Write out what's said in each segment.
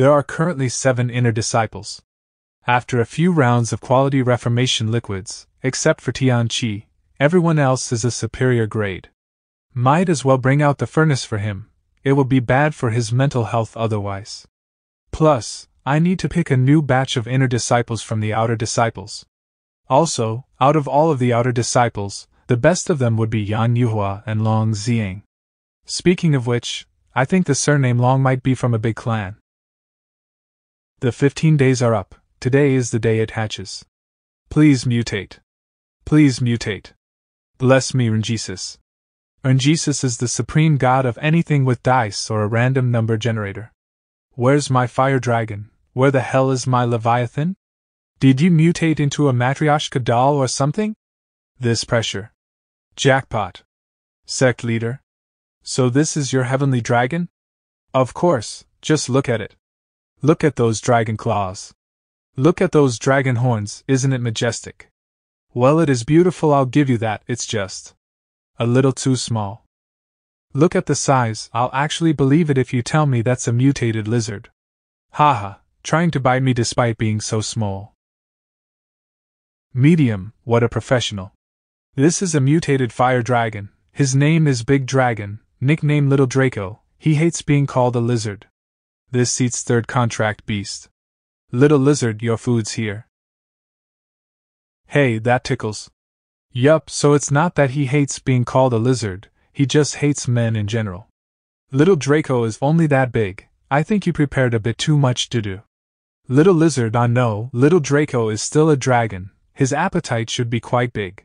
There are currently seven inner disciples. After a few rounds of quality reformation liquids, except for Tian everyone else is a superior grade. Might as well bring out the furnace for him, it will be bad for his mental health otherwise. Plus, I need to pick a new batch of inner disciples from the outer disciples. Also, out of all of the outer disciples, the best of them would be Yan Yuhua and Long Xiang. Speaking of which, I think the surname Long might be from a big clan. The 15 days are up, today is the day it hatches. Please mutate. Please mutate. Bless me, RNGesus. RNGesus is the supreme god of anything with dice or a random number generator. Where's my fire dragon? Where the hell is my Leviathan? Did you mutate into a Matryoshka doll or something? This pressure. Jackpot. Sect leader. So this is your heavenly dragon? Of course, just look at it. Look at those dragon claws. Look at those dragon horns, isn't it majestic? Well, it is beautiful, I'll give you that, it's just a little too small. Look at the size, I'll actually believe it if you tell me that's a mutated lizard. Haha, trying to bite me despite being so small. Medium, what a professional. This is a mutated fire dragon. His name is Big Dragon, nickname Little Draco. He hates being called a lizard. This seats third contract beast. Little lizard, your food's here. Hey, that tickles. Yup, so it's not that he hates being called a lizard, he just hates men in general. Little Draco is only that big, I think you prepared a bit too much to do. Little lizard, I know, little Draco is still a dragon, his appetite should be quite big.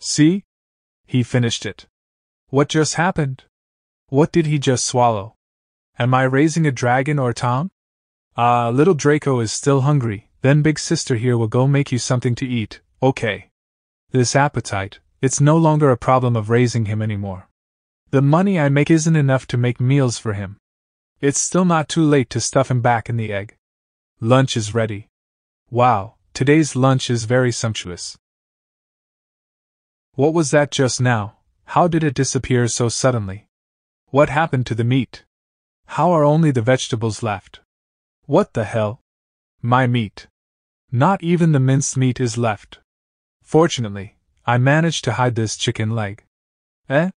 See? He finished it. What just happened? What did he just swallow? Am I raising a dragon or Tom? Ah, little Draco is still hungry, then big sister here will go make you something to eat, okay. This appetite, it's no longer a problem of raising him anymore. The money I make isn't enough to make meals for him. It's still not too late to stuff him back in the egg. Lunch is ready. Wow, today's lunch is very sumptuous. What was that just now? How did it disappear so suddenly? What happened to the meat? How are only the vegetables left? What the hell? My meat. Not even the minced meat is left. Fortunately, I managed to hide this chicken leg. Eh?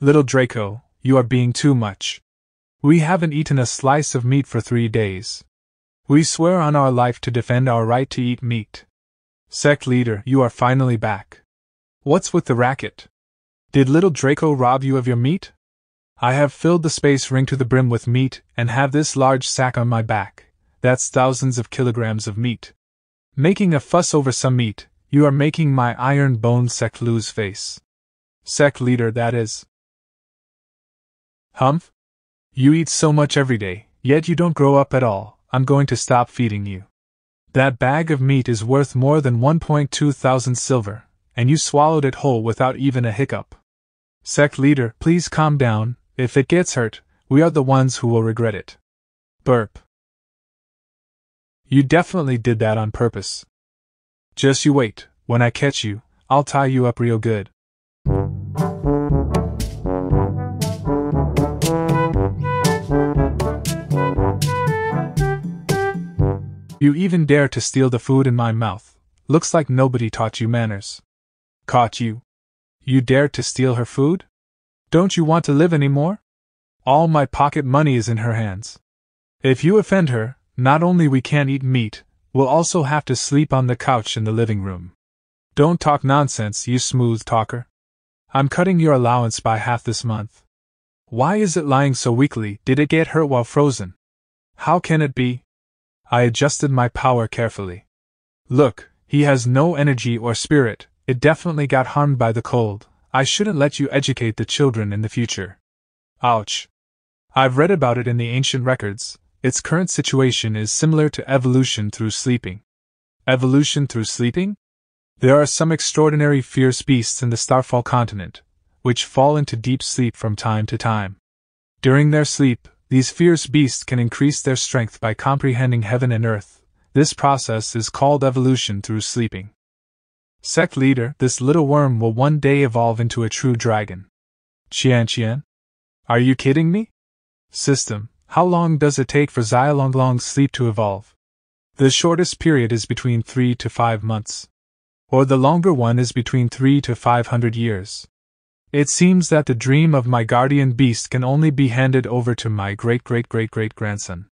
Little Draco, you are being too much. We haven't eaten a slice of meat for three days. We swear on our life to defend our right to eat meat. Sect leader, you are finally back. What's with the racket? Did little Draco rob you of your meat? I have filled the space ring to the brim with meat and have this large sack on my back. That's thousands of kilograms of meat. Making a fuss over some meat, you are making my iron boned sect lose face. Sect leader, that is. Humph? You eat so much every day, yet you don't grow up at all. I'm going to stop feeding you. That bag of meat is worth more than 1.2 thousand silver, and you swallowed it whole without even a hiccup. Sect leader, please calm down. If it gets hurt, we are the ones who will regret it. Burp. You definitely did that on purpose. Just you wait, when I catch you, I'll tie you up real good. You even dare to steal the food in my mouth. Looks like nobody taught you manners. Caught you. You dared to steal her food? Don't you want to live any more? All my pocket money is in her hands. If you offend her, not only we can't eat meat, we'll also have to sleep on the couch in the living room. Don't talk nonsense, you smooth talker. I'm cutting your allowance by half this month. Why is it lying so weakly? Did it get hurt while frozen? How can it be? I adjusted my power carefully. Look, he has no energy or spirit, it definitely got harmed by the cold. I shouldn't let you educate the children in the future. Ouch. I've read about it in the ancient records, its current situation is similar to evolution through sleeping. Evolution through sleeping? There are some extraordinary fierce beasts in the Starfall continent, which fall into deep sleep from time to time. During their sleep, these fierce beasts can increase their strength by comprehending heaven and earth. This process is called evolution through sleeping. Sect leader, this little worm will one day evolve into a true dragon. Qian Qian? Are you kidding me? System, How long does it take for Xiaolonglong's sleep to evolve? The shortest period is between 3 to 5 months. Or the longer one is between 3 to 500 years. It seems that the dream of my guardian beast can only be handed over to my great great great great grandson.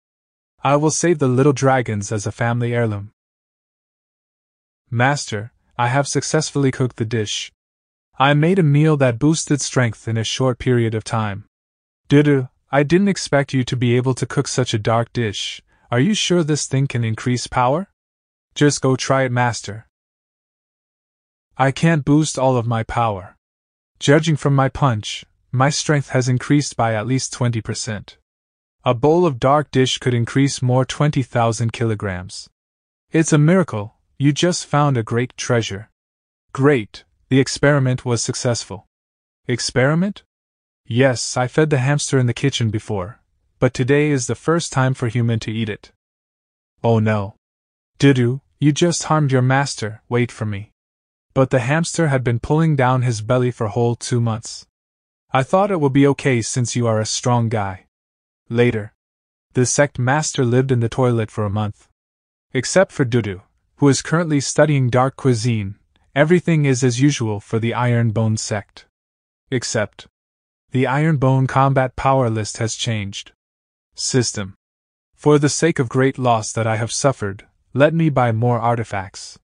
I will save the little dragons as a family heirloom. Master, I have successfully cooked the dish. I made a meal that boosted strength in a short period of time. Dudu, I didn't expect you to be able to cook such a dark dish. Are you sure this thing can increase power? Just go try it, Master. I can't boost all of my power. Judging from my punch, my strength has increased by at least 20%. A bowl of dark dish could increase more 20,000 kilograms. It's a miracle, you just found a great treasure. Great, the experiment was successful. Experiment? Yes, I fed the hamster in the kitchen before, but today is the first time for human to eat it. Oh no. Dudu, you just harmed your master, wait for me. But the hamster had been pulling down his belly for whole two months. I thought it would be okay since you are a strong guy. Later. The sect master lived in the toilet for a month. Except for Dudu, who is currently studying dark cuisine, everything is as usual for the Iron Bone sect. Except. The Iron Bone combat power list has changed. System. For the sake of great loss that I have suffered, let me buy more artifacts.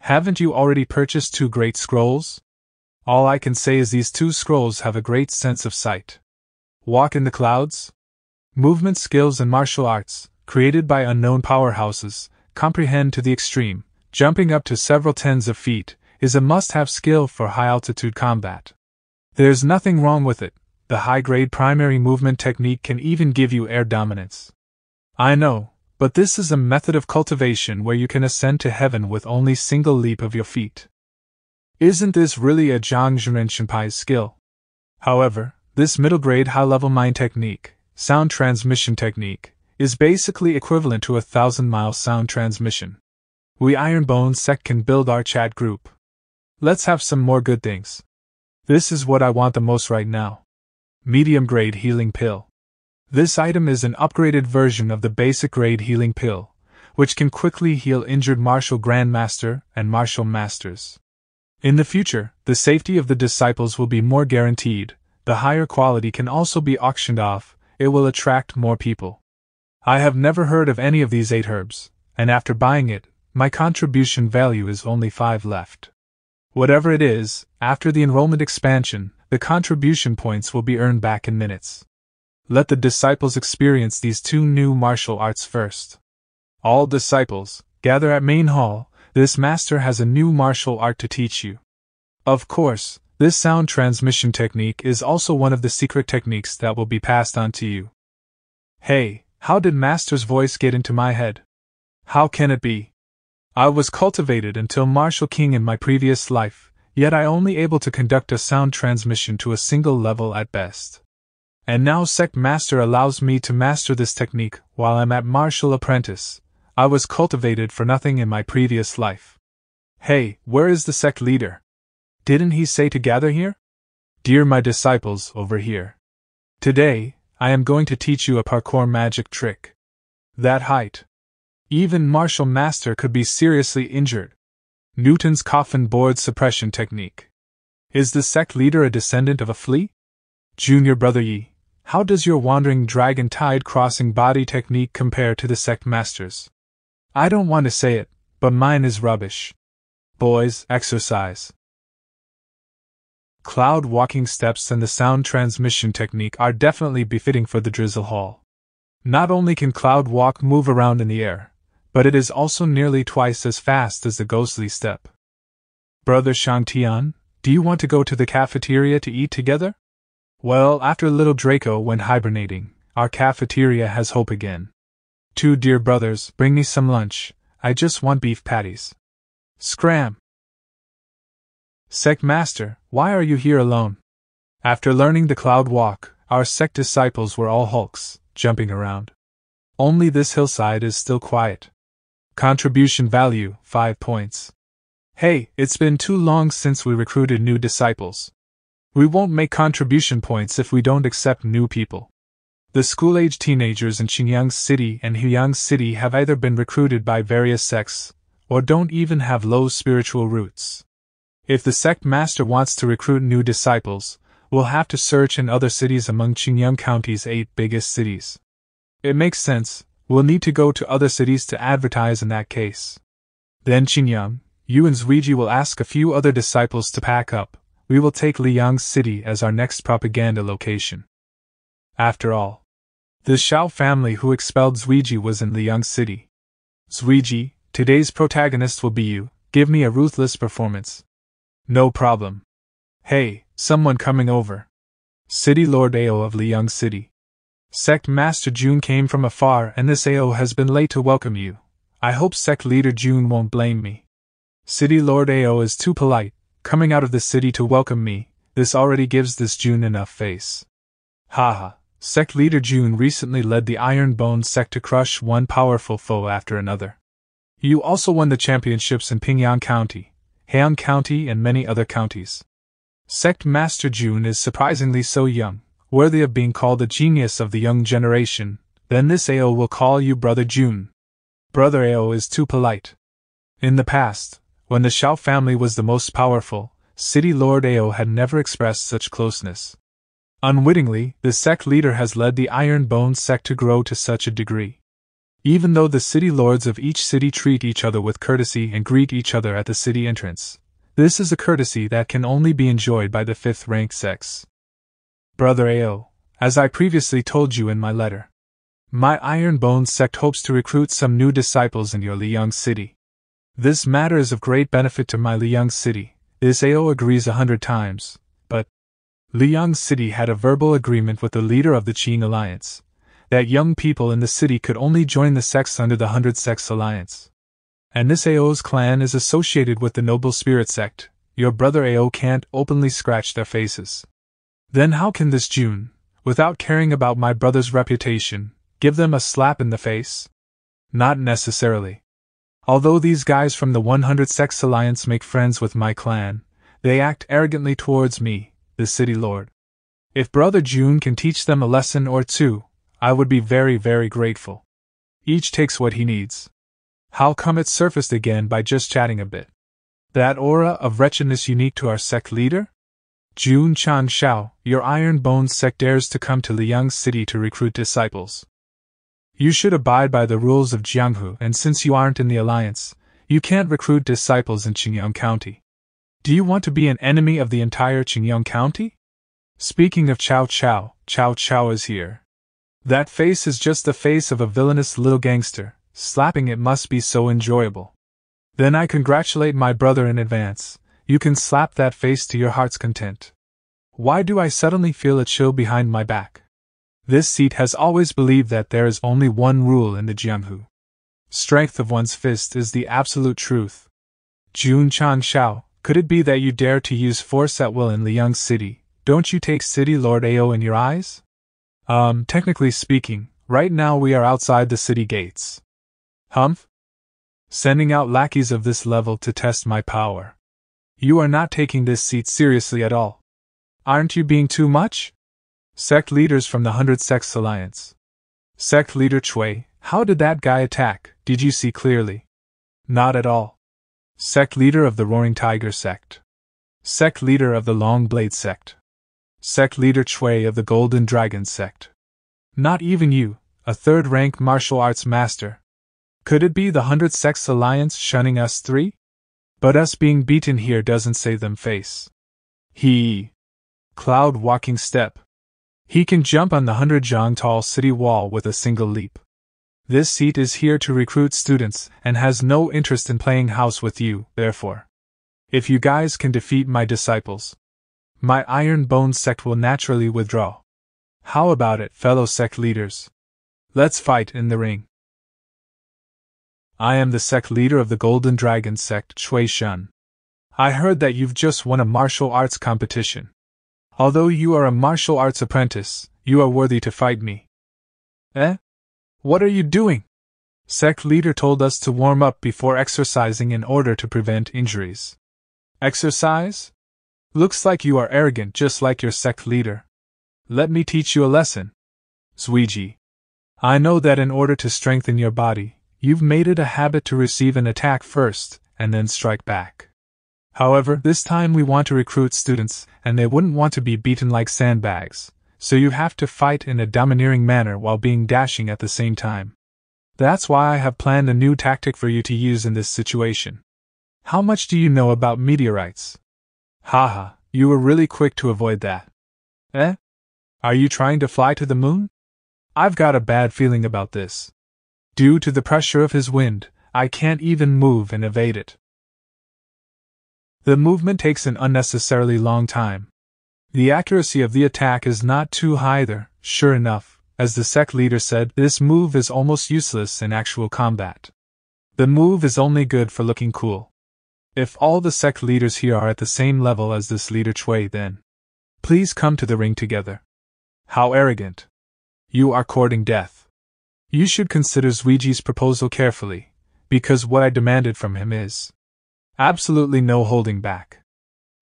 Haven't you already purchased two great scrolls? All I can say is these two scrolls have a great sense of sight. Walk in the clouds? Movement skills and martial arts, created by unknown powerhouses, comprehend to the extreme, jumping up to several tens of feet, is a must have skill for high altitude combat. There's nothing wrong with it, the high grade primary movement technique can even give you air dominance. I know, but this is a method of cultivation where you can ascend to heaven with only single leap of your feet. Isn't this really a Zhang Shenpai's skill? However, this middle grade high level mind technique, sound transmission technique, is basically equivalent to a thousand mile sound transmission. We Ironbone sect can build our chat group. Let's have some more good things. This is what I want the most right now. Medium grade healing pill. This item is an upgraded version of the basic grade healing pill, which can quickly heal injured martial grandmaster and martial masters. In the future, the safety of the disciples will be more guaranteed, the higher quality can also be auctioned off, it will attract more people. I have never heard of any of these eight herbs, and after buying it, my contribution value is only 5 left. Whatever it is, after the enrollment expansion, the contribution points will be earned back in minutes. Let the disciples experience these two new martial arts first. All disciples, gather at Main Hall, this master has a new martial art to teach you. Of course, this sound transmission technique is also one of the secret techniques that will be passed on to you. Hey, how did Master's voice get into my head? How can it be? I was cultivated until Martial King in my previous life, yet I only able to conduct a sound transmission to a single level at best. And now Sect Master allows me to master this technique while I'm at Martial Apprentice. I was cultivated for nothing in my previous life. Hey, where is the sect leader? Didn't he say to gather here? Dear my disciples, over here. Today, I am going to teach you a parkour magic trick. That height. Even Martial Master could be seriously injured. Newton's coffin board suppression technique. Is the sect leader a descendant of a flea? Junior Brother Yi, how does your wandering dragon tide crossing body technique compare to the sect masters? I don't want to say it, but mine is rubbish. Boys, exercise. Cloud walking steps and the sound transmission technique are definitely befitting for the Drizzle Hall. Not only can Cloud Walk move around in the air, but it is also nearly twice as fast as the ghostly step. Brother Shantian, do you want to go to the cafeteria to eat together? Well, after little Draco went hibernating, our cafeteria has hope again. Two dear brothers, bring me some lunch. I just want beef patties. Scram! Sect Master, why are you here alone? After learning the cloud walk, our sect disciples were all hulks, jumping around. Only this hillside is still quiet. Contribution value 5 points. Hey, it's been too long since we recruited new disciples. We won't make contribution points if we don't accept new people. The school age teenagers in Qingyang City and Huyang City have either been recruited by various sects, or don't even have low spiritual roots. If the sect master wants to recruit new disciples, we'll have to search in other cities among Qingyang County's eight biggest cities. It makes sense, we'll need to go to other cities to advertise in that case. Then Qingyang, you and Zuiji will ask a few other disciples to pack up. We will take Liang City as our next propaganda location. After all, the Xiao family who expelled Zuiji was in Liang City. Zuiji, today's protagonist will be you. Give me a ruthless performance. No problem. Hey, someone coming over. City Lord Ao of Liang City. Sect Master Jun came from afar, and this Ao has been late to welcome you. I hope Sect Leader Jun won't blame me. City Lord Ao is too polite, coming out of the city to welcome me. This already gives this Jun enough face. Haha. Sect leader Jun recently led the Iron Bone sect to crush one powerful foe after another. You also won the championships in Pingyang County, Heian County, and many other counties. Sect Master Jun is surprisingly so young, worthy of being called the genius of the young generation. Then this Ao will call you Brother Jun. Brother Ao is too polite. In the past, when the Xiao family was the most powerful, City Lord Ao had never expressed such closeness. Unwittingly, the sect leader has led the Iron Bone sect to grow to such a degree. Even though the city lords of each city treat each other with courtesy and greet each other at the city entrance, this is a courtesy that can only be enjoyed by the fifth rank sects. Brother Ao, as I previously told you in my letter, my Iron Bones sect hopes to recruit some new disciples in your Liang city. This matter is of great benefit to my Liang city. This AO agrees a hundred times, but Liang city had a verbal agreement with the leader of the Qing alliance that young people in the city could only join the sects under the Hundred Sects Alliance. And this AO's clan is associated with the Noble Spirit sect. Your brother AO can't openly scratch their faces. Then how can this Jun, without caring about my brother's reputation, give them a slap in the face? Not necessarily. Although these guys from the 100 Sects Alliance make friends with my clan, they act arrogantly towards me, the city lord. If Brother Jun can teach them a lesson or two, I would be very, very grateful. Each takes what he needs. How come it surfaced again by just chatting a bit? That aura of wretchedness unique to our sect leader? Jun ChangXiao, your iron bones sect dares to come to Liang City to recruit disciples. You should abide by the rules of Jianghu, and since you aren't in the alliance, you can't recruit disciples in Qingyang County. Do you want to be an enemy of the entire Qingyang County? Speaking of Chow Chow, Chow Chow is here. That face is just the face of a villainous little gangster, slapping it must be so enjoyable. Then I congratulate my brother in advance, you can slap that face to your heart's content. Why do I suddenly feel a chill behind my back? This seat has always believed that there is only one rule in the Jianghu. Strength of one's fist is the absolute truth. Jun ChangXiao, could it be that you dare to use force at will in Liang City? Don't you take City Lord Ao in your eyes? Um, technically speaking, right now we are outside the city gates. Humph? Sending out lackeys of this level to test my power. You are not taking this seat seriously at all. Aren't you being too much? Sect leaders from the Hundred Sects Alliance. Sect leader Chui, how did that guy attack? Did you see clearly? Not at all. Sect leader of the Roaring Tiger sect. Sect leader of the Long Blade sect. Sect leader Chui of the Golden Dragon sect. Not even you, a third rank martial arts master. Could it be the Hundred Sects Alliance shunning us three? But us being beaten here doesn't save them face. He. Cloud walking step. He can jump on the 100 zhang tall city wall with a single leap. This seat is here to recruit students and has no interest in playing house with you, therefore. If you guys can defeat my disciples, my Iron Bone sect will naturally withdraw. How about it, fellow sect leaders? Let's fight in the ring. I am the sect leader of the Golden Dragon sect, Chui Shun. I heard that you've just won a martial arts competition. Although you are a martial arts apprentice, you are worthy to fight me. Eh? What are you doing? Sect leader told us to warm up before exercising in order to prevent injuries. Exercise? Looks like you are arrogant just like your sect leader. Let me teach you a lesson. Zuiji. I know that in order to strengthen your body, you've made it a habit to receive an attack first and then strike back. However, this time we want to recruit students, and they wouldn't want to be beaten like sandbags, so you have to fight in a domineering manner while being dashing at the same time. That's why I have planned a new tactic for you to use in this situation. How much do you know about meteorites? Haha, you were really quick to avoid that. Eh? Are you trying to fly to the moon? I've got a bad feeling about this. Due to the pressure of his wind, I can't even move and evade it. The movement takes an unnecessarily long time. The accuracy of the attack is not too high either, sure enough, as the sect leader said, this move is almost useless in actual combat. The move is only good for looking cool. If all the sect leaders here are at the same level as this leader Chui, then please come to the ring together. How arrogant! You are courting death. You should consider Zuiji's proposal carefully, because what I demanded from him is absolutely no holding back.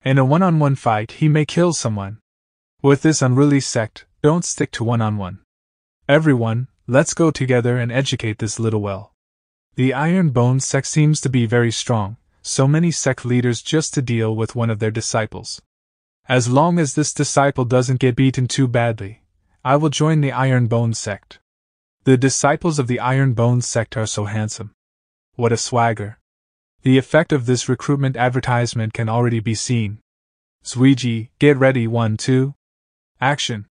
In a one on one fight, he may kill someone. With this unruly sect, don't stick to one on one. Everyone, let's go together and educate this little well. The Iron Bone sect seems to be very strong, so many sect leaders just to deal with one of their disciples. As long as this disciple doesn't get beaten too badly, I will join the Iron Bone sect. The disciples of the Iron Bone sect are so handsome. What a swagger. The effect of this recruitment advertisement can already be seen. Zuiji, get ready, one, two. Action.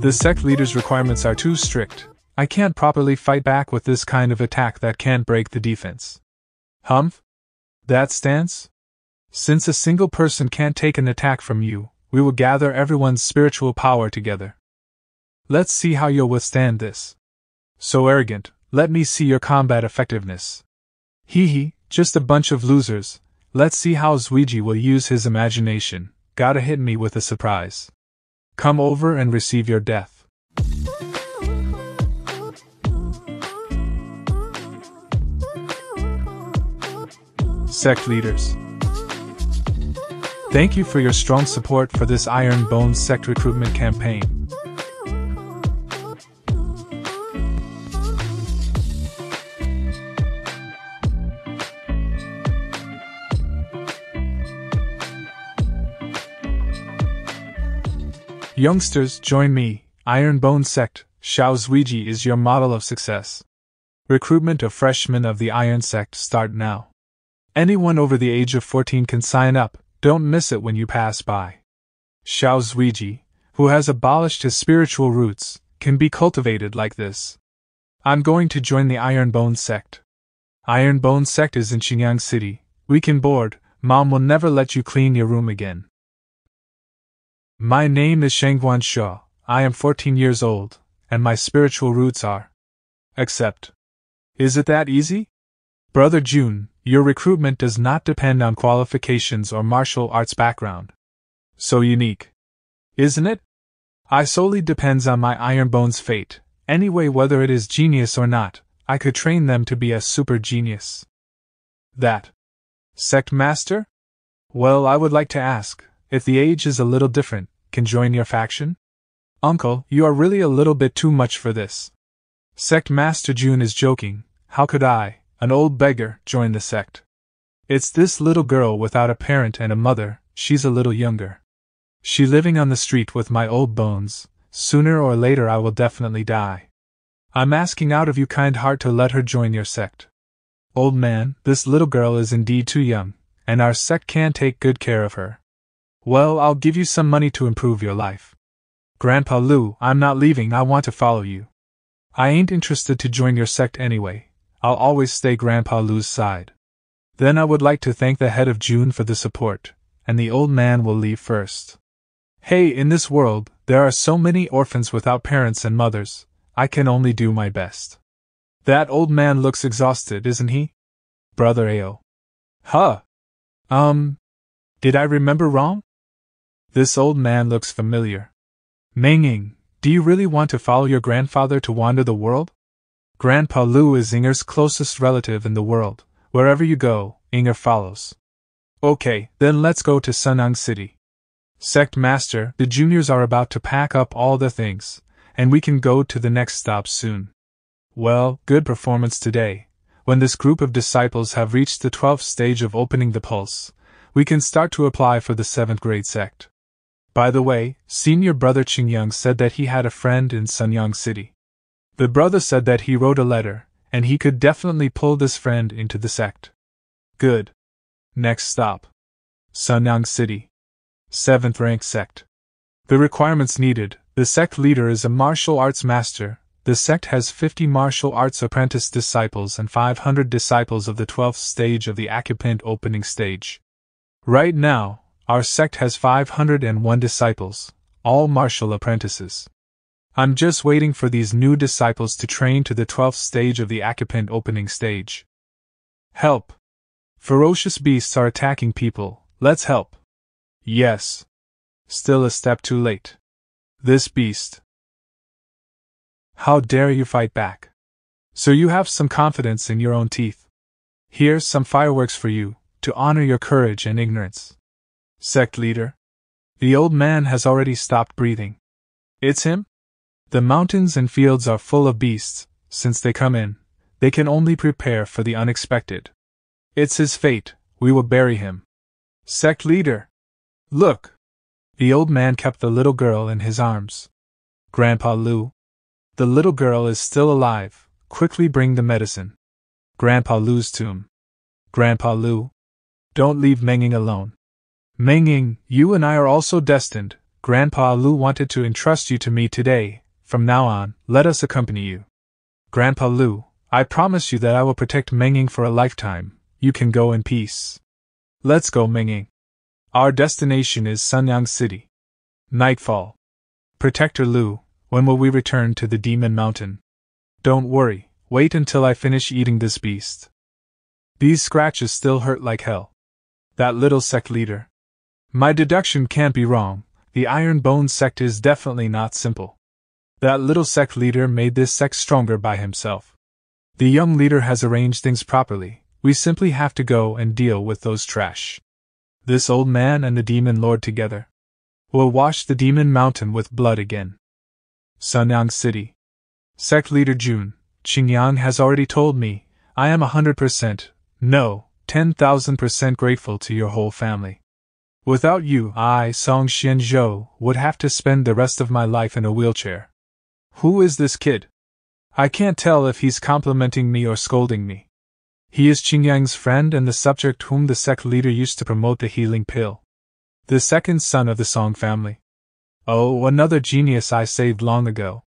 The sect leader's requirements are too strict. I can't properly fight back with this kind of attack that can't break the defense. Humph? That stance? Since a single person can't take an attack from you, we will gather everyone's spiritual power together. Let's see how you'll withstand this. So arrogant, let me see your combat effectiveness. Hee hee, just a bunch of losers. Let's see how Zuiji will use his imagination. Gotta hit me with a surprise. Come over and receive your death. Sect leaders. Thank you for your strong support for this Iron Bones sect recruitment campaign. Youngsters, join me. Iron Bone Sect, Xiao Zuiji is your model of success. Recruitment of freshmen of the Iron Sect start now. Anyone over the age of 14 can sign up, don't miss it when you pass by. Xiao Zuiji, who has abolished his spiritual roots, can be cultivated like this. I'm going to join the Iron Bone Sect. Iron Bone Sect is in Xingyang City. We can board, Mom will never let you clean your room again. My name is Shangguan Shaw. I am 14 years old, and my spiritual roots are. Accept. Is it that easy? Brother Jun, your recruitment does not depend on qualifications or martial arts background. So unique. Isn't it? I solely depends on my iron bones fate. Anyway, whether it is genius or not, I could train them to be a super genius. That. Sect Master? Well, I would like to ask, if the age is a little different, can join your faction? Uncle, you are really a little bit too much for this. Sect Master Jun is joking, how could I, an old beggar, join the sect? It's this little girl without a parent and a mother, she's a little younger. She living on the street with my old bones, sooner or later I will definitely die. I'm asking out of you kind heart to let her join your sect. Old man, this little girl is indeed too young, and our sect can't take good care of her. Well, I'll give you some money to improve your life. Grandpa Lu, I'm not leaving, I want to follow you. I ain't interested to join your sect anyway, I'll always stay Grandpa Lu's side. Then I would like to thank the head of Jun for the support, and the old man will leave first. Hey, in this world, there are so many orphans without parents and mothers, I can only do my best. That old man looks exhausted, isn't he? Brother Ao. Huh. Um. Did I remember wrong? This old man looks familiar. Mengying, do you really want to follow your grandfather to wander the world? Grandpa Lu is Inger's closest relative in the world. Wherever you go, Inger follows. Okay, then let's go to Sunyang City. Sect Master, the juniors are about to pack up all the things, and we can go to the next stop soon. Well, good performance today. When this group of disciples have reached the twelfth stage of opening the pulse, we can start to apply for the seventh grade sect. By the way, senior brother Qingyang said that he had a friend in Sunyang City. The brother said that he wrote a letter, and he could definitely pull this friend into the sect. Good. Next stop Sunyang City. 7th rank sect. The requirements needed the sect leader is a martial arts master. The sect has 50 martial arts apprentice disciples and 500 disciples of the 12th stage of the Acupoint opening stage. Right now, our sect has 501 disciples, all martial apprentices. I'm just waiting for these new disciples to train to the 12th stage of the Acupoint opening stage. Help! Ferocious beasts are attacking people, let's help! Yes. Still a step too late. This beast. How dare you fight back? So you have some confidence in your own teeth. Here's some fireworks for you, to honor your courage and ignorance. Sect leader. The old man has already stopped breathing. It's him? The mountains and fields are full of beasts, since they come in, they can only prepare for the unexpected. It's his fate, we will bury him. Sect leader! Look! The old man kept the little girl in his arms. Grandpa Lu. The little girl is still alive, quickly bring the medicine. Grandpa Lu's tomb. Grandpa Lu. Don't leave Mengying alone. Mengying, you and I are also destined. Grandpa Lu wanted to entrust you to me today. From now on, let us accompany you. Grandpa Lu, I promise you that I will protect Mengying for a lifetime. You can go in peace. Let's go, Mengying. Our destination is Sunyang City. Nightfall. Protector Lu, when will we return to the Demon Mountain? Don't worry, wait until I finish eating this beast. These scratches still hurt like hell. That little sect leader. My deduction can't be wrong, the Iron Bone sect is definitely not simple. That little sect leader made this sect stronger by himself. The young leader has arranged things properly, we simply have to go and deal with those trash. This old man and the demon lord together will wash the demon mountain with blood again. Sunyang City. Sect leader Jun, Qingyang has already told me, I am a hundred percent, no, 10,000% grateful to your whole family. Without you, I, Song Xianzhou, would have to spend the rest of my life in a wheelchair. Who is this kid? I can't tell if he's complimenting me or scolding me. He is Qingyang's friend and the subject whom the sect leader used to promote the healing pill. The second son of the Song family. Oh, another genius I saved long ago.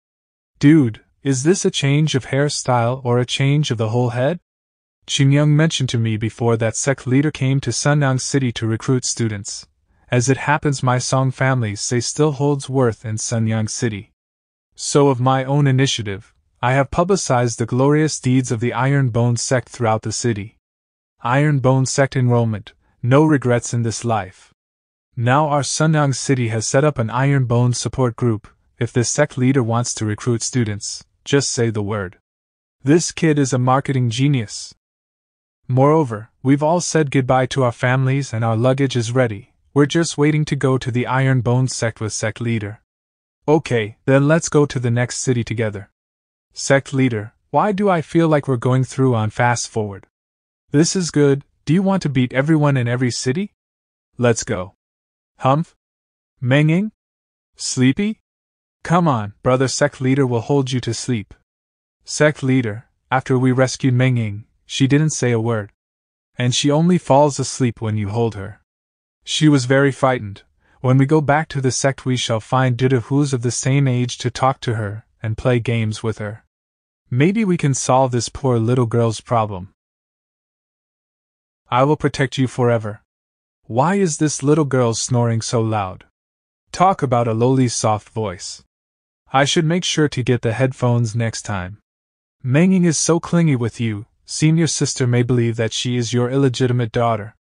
Dude, is this a change of hairstyle or a change of the whole head? Qingyang mentioned to me before that sect leader came to Sunyang City to recruit students. As it happens, my Song family say still holds worth in Sunyang City. So, of my own initiative, I have publicized the glorious deeds of the Iron Bone sect throughout the city. Iron Bone sect enrollment, no regrets in this life. Now our Sunyang city has set up an Iron Bone support group. If the sect leader wants to recruit students, just say the word. This kid is a marketing genius. Moreover, we've all said goodbye to our families and our luggage is ready. We're just waiting to go to the Iron Bones sect with sect leader. Okay, then let's go to the next city together. Sect leader, why do I feel like we're going through on fast forward? This is good. Do you want to beat everyone in every city? Let's go. Humph? Mengying? Sleepy? Come on, brother sect leader will hold you to sleep. Sect leader, after we rescued Mengying, she didn't say a word. And she only falls asleep when you hold her. She was very frightened. When we go back to the sect, we shall find Dudu who's of the same age to talk to her and play games with her. Maybe we can solve this poor little girl's problem. I will protect you forever. Why is this little girl snoring so loud? Talk about a lowly soft voice. I should make sure to get the headphones next time. Mengying is so clingy with you, Senior sister may believe that she is your illegitimate daughter.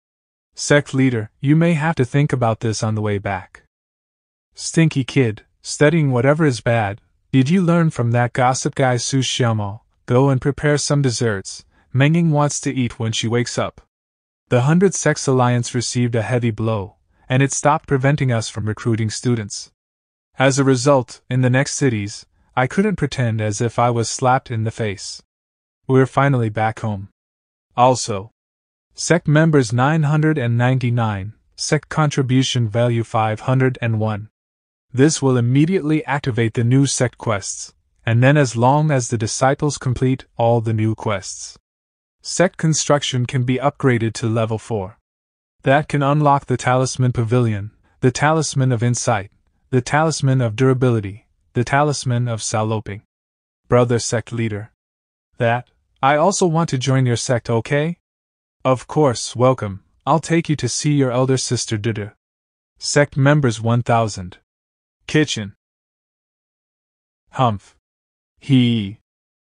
Sect leader, you may have to think about this on the way back. Stinky kid, studying whatever is bad, did you learn from that gossip guy Su Xiaomo? go and prepare some desserts. Mengying wants to eat when she wakes up. The Hundred Sects Alliance received a heavy blow, and it stopped preventing us from recruiting students. As a result, in the next cities, I couldn't pretend as if I was slapped in the face. We're finally back home. Also, SEC members 999, SEC contribution value 501. This will immediately activate the new sect quests, and then as long as the disciples complete all the new quests. Sect construction can be upgraded to level 4. That can unlock the Talisman Pavilion, the Talisman of Insight, the Talisman of Durability, the Talisman of Saloping. Brother Sect Leader. That, I also want to join your sect, okay? Of course, welcome. I'll take you to see your elder sister Dudu. Sect members 1000. Kitchen. Humph. He.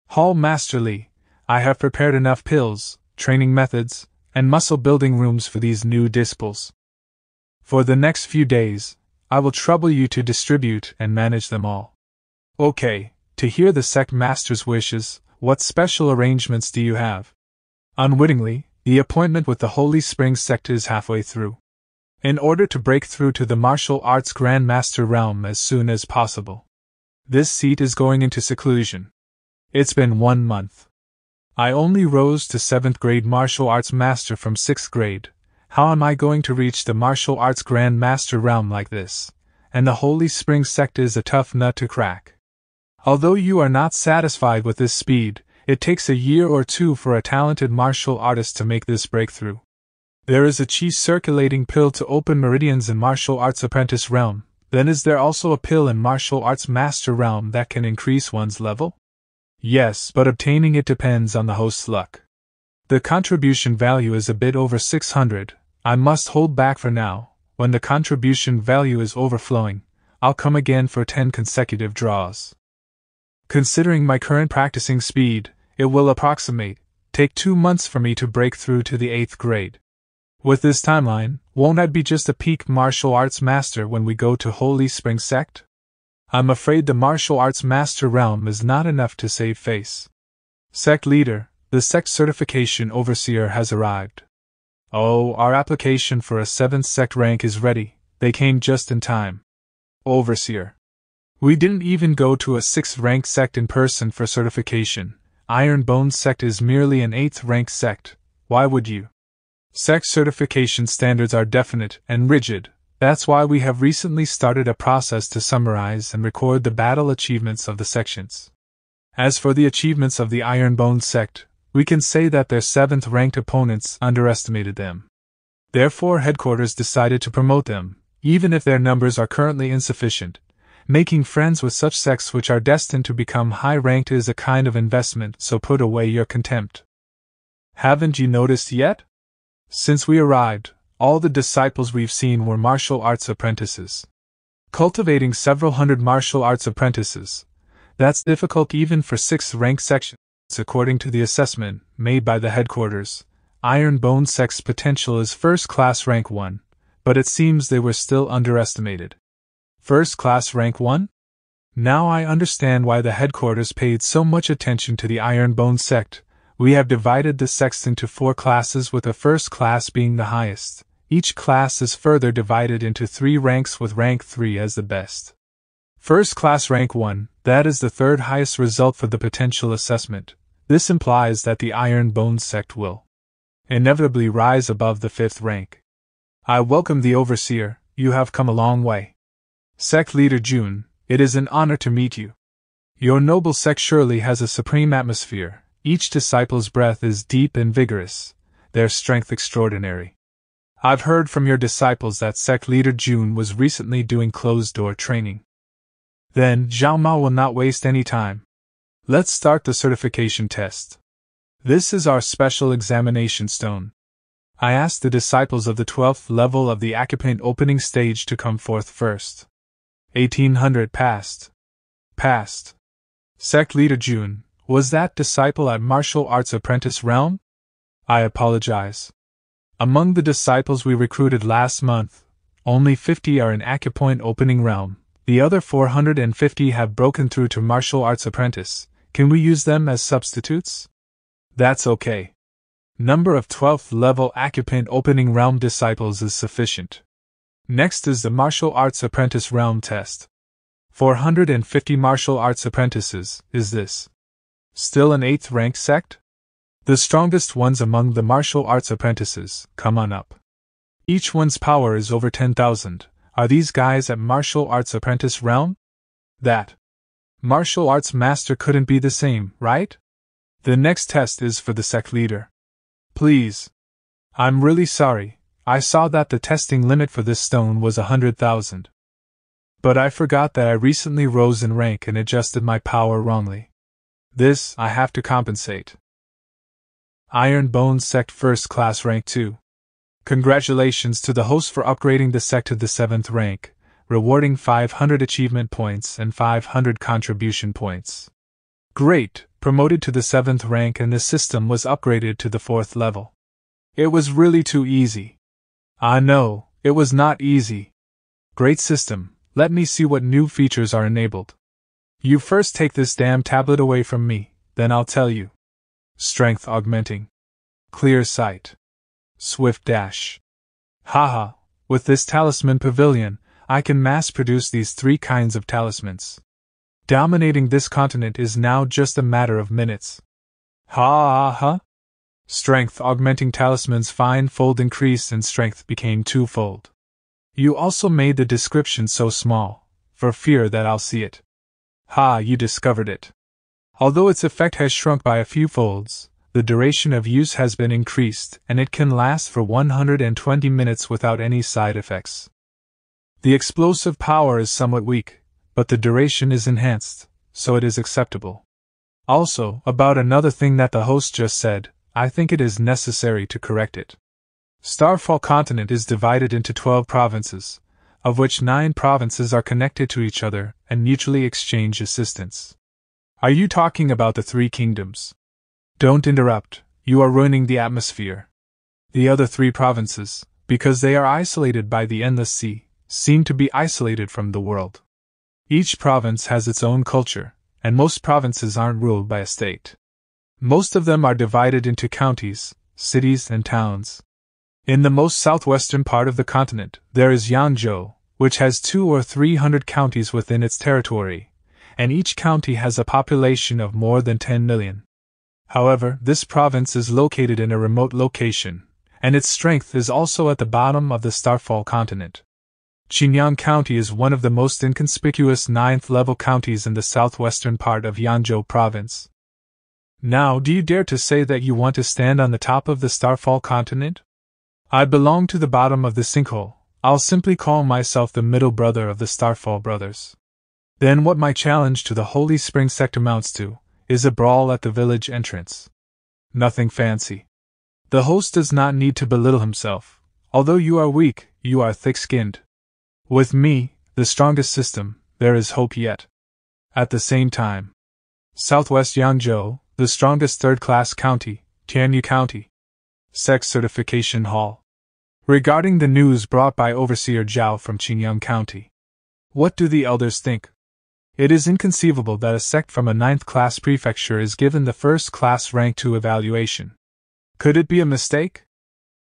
Hall Masterly, I have prepared enough pills, training methods, and muscle building rooms for these new disciples. For the next few days, I will trouble you to distribute and manage them all. Okay, to hear the sect master's wishes, what special arrangements do you have? Unwittingly, the appointment with the Holy Springs sect is halfway through. In order to break through to the martial arts Grand Master realm as soon as possible. This seat is going into seclusion. It's been one month. I only rose to 7th grade martial arts master from 6th grade. How am I going to reach the martial arts grand master realm like this? And the Holy Spring sect is a tough nut to crack. Although you are not satisfied with this speed, it takes a year or two for a talented martial artist to make this breakthrough. There is a chi circulating pill to open meridians in martial arts apprentice realm, then is there also a pill in martial arts master realm that can increase one's level? Yes, but obtaining it depends on the host's luck. The contribution value is a bit over 600. I must hold back for now. When the contribution value is overflowing, I'll come again for 10 consecutive draws. Considering my current practicing speed, it will approximate take 2 months for me to break through to the 8th grade. With this timeline, won't I be just a peak martial arts master when we go to Holy Spring Sect? I'm afraid the martial arts master realm is not enough to save face. Sect leader, the sect certification overseer has arrived. Oh, our application for a 7th sect rank is ready, they came just in time. Overseer. We didn't even go to a 6th rank sect in person for certification. Iron Bone sect is merely an 8th rank sect. Why would you? Sect certification standards are definite and rigid, that's why we have recently started a process to summarize and record the battle achievements of the sections. As for the achievements of the Ironbone sect, we can say that their seventh ranked opponents underestimated them. Therefore, headquarters decided to promote them, even if their numbers are currently insufficient. Making friends with such sects which are destined to become high ranked is a kind of investment, so put away your contempt. Haven't you noticed yet? Since we arrived, all the disciples we've seen were martial arts apprentices. Cultivating several hundred martial arts apprentices. That's difficult even for sixth rank sections, according to the assessment made by the headquarters. Iron Bone Sect's potential is first class rank 1, but it seems they were still underestimated. First class rank 1? Now I understand why the headquarters paid so much attention to the Iron Bone sect. We have divided the sects into four classes, with the first class being the highest. Each class is further divided into three ranks with rank 3 as the best. First class rank 1, that is the third highest result for the potential assessment. This implies that the Iron Bone sect will inevitably rise above the fifth rank. I welcome the Overseer, you have come a long way. Sect Leader Jun, it is an honor to meet you. Your noble sect surely has a supreme atmosphere, each disciple's breath is deep and vigorous, their strength extraordinary. I've heard from your disciples that sect leader Jun was recently doing closed door training. Then, Zhao Mao will not waste any time. Let's start the certification test. This is our special examination stone. I asked the disciples of the 12th level of the Acupoint opening stage to come forth first. 1800 passed. Passed. Sect leader Jun, was that disciple at martial arts apprentice realm? I apologize. Among the disciples we recruited last month, only 50 are in Acupoint opening realm. The other 450 have broken through to martial arts apprentice. Can we use them as substitutes? That's okay. Number of 12th level acupoint Opening Realm disciples is sufficient. Next is the Martial Arts Apprentice Realm Test. 450 martial arts apprentices, is this still an 8th rank sect? The strongest ones among the martial arts apprentices, come on up. Each one's power is over 10,000. Are these guys at martial arts apprentice realm? That. Martial arts master couldn't be the same, right? The next test is for the sect leader. Please. I'm really sorry, I saw that the testing limit for this stone was a hundred thousand. But I forgot that I recently rose in rank and adjusted my power wrongly. This I have to compensate. Iron Bones Sect First Class Rank 2. Congratulations to the host for upgrading the sect to the 7th rank, rewarding 500 achievement points and 500 contribution points. Great, promoted to the 7th rank and the system was upgraded to the 4th level. It was really too easy. Ah, no, it was not easy. Great system, let me see what new features are enabled. You first take this damn tablet away from me, then I'll tell you. Strength augmenting. Clear sight. Swift dash. Haha, with this talisman pavilion, I can mass produce these three kinds of talismans. Dominating this continent is now just a matter of minutes. Ha ha ha! Strength augmenting talisman's fine fold increased and strength became twofold. You also made the description so small, for fear that I'll see it. Ha, you discovered it. Although its effect has shrunk by a few folds, the duration of use has been increased and it can last for 120 minutes without any side effects. The explosive power is somewhat weak, but the duration is enhanced, so it is acceptable. Also, about another thing that the host just said, I think it is necessary to correct it. Starfall continent is divided into 12 provinces, of which 9 provinces are connected to each other and mutually exchange assistance. Are you talking about the three kingdoms? Don't interrupt, you are ruining the atmosphere. The other three provinces, because they are isolated by the endless sea, seem to be isolated from the world. Each province has its own culture, and most provinces aren't ruled by a state. Most of them are divided into counties, cities, and towns. In the most southwestern part of the continent, there is Yanzhou, which has two or three hundred counties within its territory, and each county has a population of more than 10 million. However, this province is located in a remote location, and its strength is also at the bottom of the Starfall continent. Qingyang County is one of the most inconspicuous ninth level counties in the southwestern part of Yanzhou province. Now, do you dare to say that you want to stand on the top of the Starfall continent? I belong to the bottom of the sinkhole. I'll simply call myself the middle brother of the Starfall brothers. Then, what my challenge to the Holy Spring sect amounts to is a brawl at the village entrance. Nothing fancy. The host does not need to belittle himself. Although you are weak, you are thick skinned. With me, the strongest system, there is hope yet. At the same time, Southwest Yanzhou, the strongest third class county, Tianyu County. Sect Certification Hall. Regarding the news brought by Overseer Zhao from Qingyang County. What do the elders think? It is inconceivable that a sect from a ninth class prefecture is given the first class rank 2 evaluation. Could it be a mistake?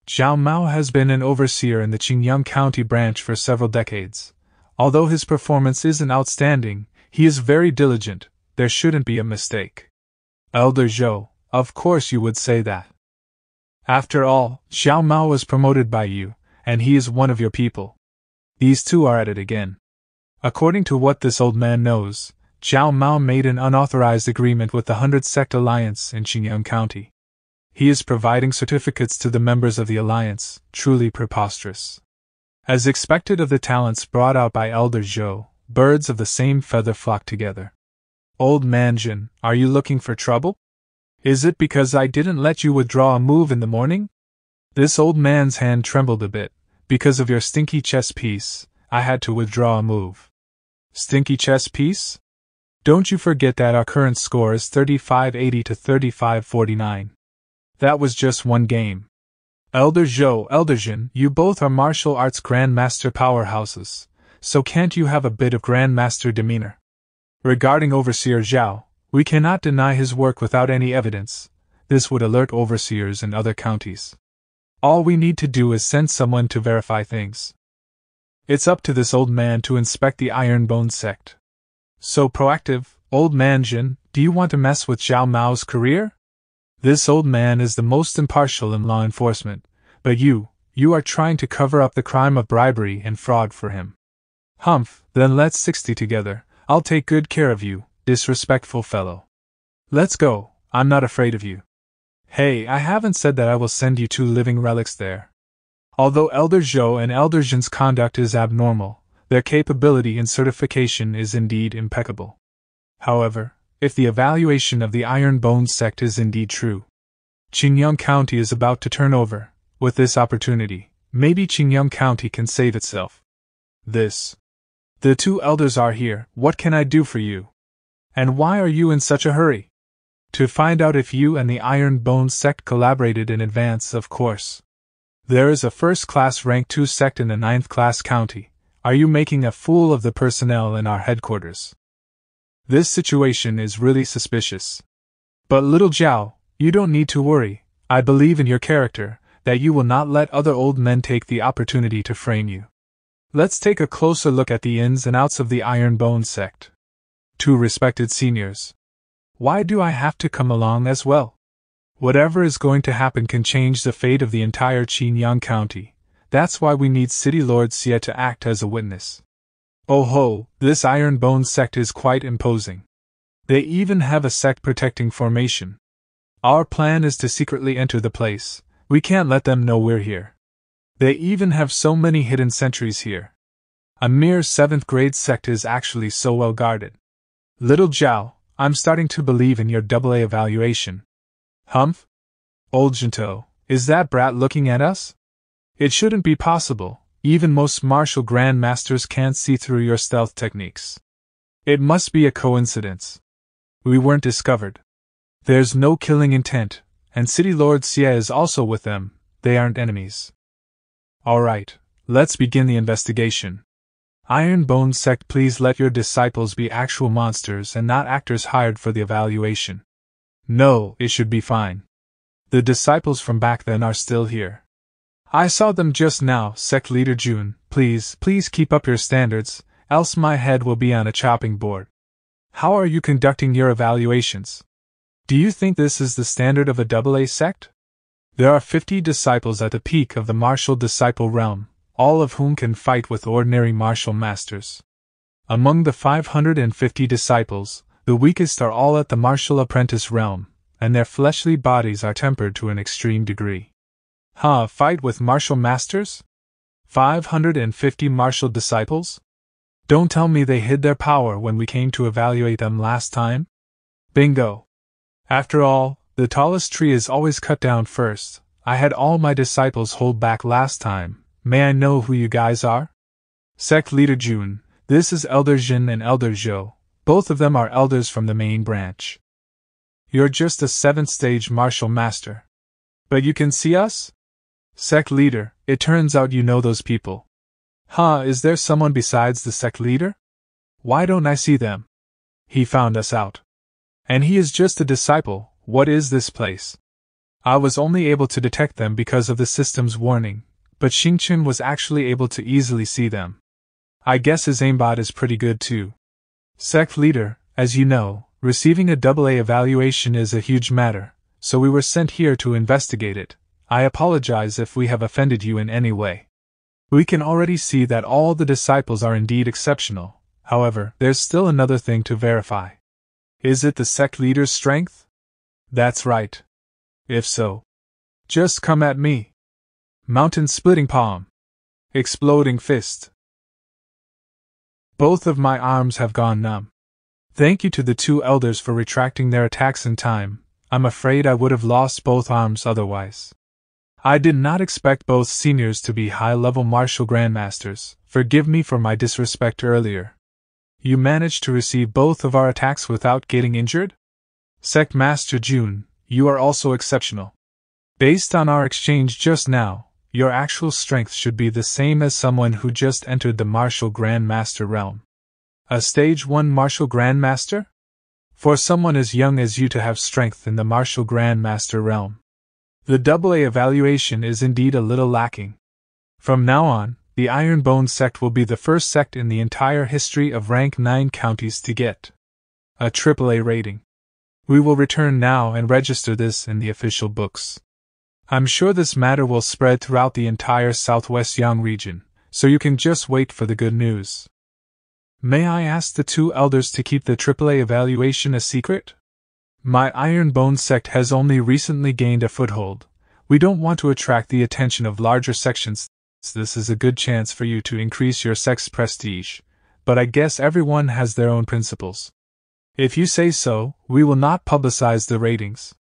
Zhao Mao has been an overseer in the Qingyang County branch for several decades. Although his performance isn't outstanding, he is very diligent, there shouldn't be a mistake. Elder Zhou, of course you would say that. After all, Zhao Mao was promoted by you, and he is one of your people. These two are at it again. According to what this old man knows, Zhao Mao made an unauthorized agreement with the Hundred Sect Alliance in Qingyang County. He is providing certificates to the members of the alliance, truly preposterous. As expected of the talents brought out by Elder Zhou, birds of the same feather flock together. Old man Jin, are you looking for trouble? Is it because I didn't let you withdraw a move in the morning? This old man's hand trembled a bit. Because of your stinky chess piece, I had to withdraw a move. Stinky chess piece? Don't you forget that our current score is 3580 to 3549. That was just one game. Elder Zhou, Elder Jin, you both are martial arts grandmaster powerhouses, so can't you have a bit of grandmaster demeanor? Regarding Overseer Zhao, We cannot deny his work without any evidence. This would alert overseers in other counties. All we need to do is send someone to verify things. It's up to this old man to inspect the Iron Bone sect. So proactive, old man Jin, do you want to mess with Zhao Mao's career? This old man is the most impartial in law enforcement, but you, you are trying to cover up the crime of bribery and fraud for him. Humph, then let's 60 together, I'll take good care of you, disrespectful fellow. Let's go, I'm not afraid of you. Hey, I haven't said that I will send you two living relics there. Although Elder Zhou and Elder Jin's conduct is abnormal, their capability and certification is indeed impeccable. However, if the evaluation of the Iron Bone sect is indeed true, Qingyang County is about to turn over. With this opportunity, maybe Qingyang County can save itself. This. The two elders are here, what can I do for you? And why are you in such a hurry? To find out if you and the Iron Bone sect collaborated in advance, of course. There is a first class rank 2 sect in a ninth class county. Are you making a fool of the personnel in our headquarters? This situation is really suspicious. But little Zhao, you don't need to worry. I believe in your character, that you will not let other old men take the opportunity to frame you. Let's take a closer look at the ins and outs of the Iron Bone sect. Two respected seniors. Why do I have to come along as well? Whatever is going to happen can change the fate of the entire Qingyang County. That's why we need City Lord Xie to act as a witness. Oh ho, this Iron Bone sect is quite imposing. They even have a sect protecting formation. Our plan is to secretly enter the place. We can't let them know we're here. They even have so many hidden sentries here. A mere seventh grade sect is actually so well guarded. Little Zhao, I'm starting to believe in your double A evaluation. Humph? Old Jinto, is that brat looking at us? It shouldn't be possible, even most martial grandmasters can't see through your stealth techniques. It must be a coincidence. We weren't discovered. There's no killing intent, and City Lord Xie is also with them, they aren't enemies. Alright, let's begin the investigation. Iron Bone Sect, please let your disciples be actual monsters and not actors hired for the evaluation. No, it should be fine. The disciples from back then are still here. I saw them just now, Sect Leader Jun. Please, please keep up your standards, else my head will be on a chopping board. How are you conducting your evaluations? Do you think this is the standard of a double A sect? There are 50 disciples at the peak of the martial disciple realm, all of whom can fight with ordinary martial masters. Among the 550 disciples, the weakest are all at the martial apprentice realm, and their fleshly bodies are tempered to an extreme degree. Huh, fight with martial masters? 550 martial disciples? Don't tell me they hid their power when we came to evaluate them last time? Bingo! After all, the tallest tree is always cut down first. I had all my disciples hold back last time. May I know who you guys are? Sect Leader Jun, this is Elder Jin and Elder Zhou. Both of them are elders from the main branch. You're just a seventh stage martial master. But you can see us? Sect leader, it turns out you know those people. Huh, is there someone besides the sect leader? Why don't I see them? He found us out. And he is just a disciple, what is this place? I was only able to detect them because of the system's warning, but Xingchen was actually able to easily see them. I guess his aimbot is pretty good too. Sect leader, as you know, receiving a AA evaluation is a huge matter, so we were sent here to investigate it. I apologize if we have offended you in any way. We can already see that all the disciples are indeed exceptional, however, there's still another thing to verify. Is it the sect leader's strength? That's right. If so, just come at me. Mountain splitting palm. Exploding fist. Both of my arms have gone numb. Thank you to the two elders for retracting their attacks in time. I'm afraid I would have lost both arms otherwise. I did not expect both seniors to be high level martial grandmasters. Forgive me for my disrespect earlier. You managed to receive both of our attacks without getting injured? Sect Master Jun, you are also exceptional. Based on our exchange just now, your actual strength should be the same as someone who just entered the martial grandmaster realm. A stage 1 martial grandmaster? for someone as young as you to have strength in the martial grandmaster realm. The AA evaluation is indeed a little lacking. From now on, the Iron Bone sect will be the first sect in the entire history of rank 9 counties to get a AAA rating. We will return now and register this in the official books. I'm sure this matter will spread throughout the entire Southwest Yang region, so you can just wait for the good news. May I ask the two elders to keep the AAA evaluation a secret? My Iron Bone sect has only recently gained a foothold. We don't want to attract the attention of larger sections. This is a good chance for you to increase your sect's prestige, but I guess everyone has their own principles. If you say so, we will not publicize the ratings.